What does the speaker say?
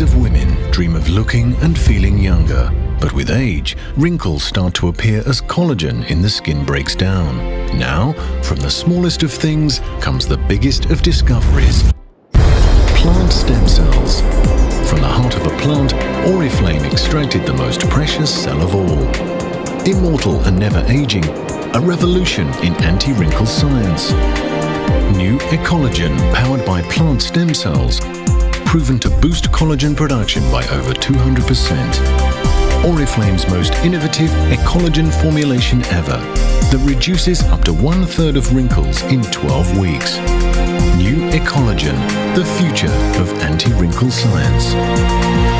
Millions of women dream of looking and feeling younger. But with age, wrinkles start to appear as collagen in the skin breaks down. Now, from the smallest of things comes the biggest of discoveries. Plant stem cells. From the heart of a plant, Oriflame extracted the most precious cell of all. Immortal and never aging, a revolution in anti-wrinkle science. New Ecollagen, powered by plant stem cells, proven to boost collagen production by over 200%. Oriflame's most innovative Ecollagen formulation ever that reduces up to one third of wrinkles in 12 weeks. New Ecollagen, the future of anti-wrinkle science.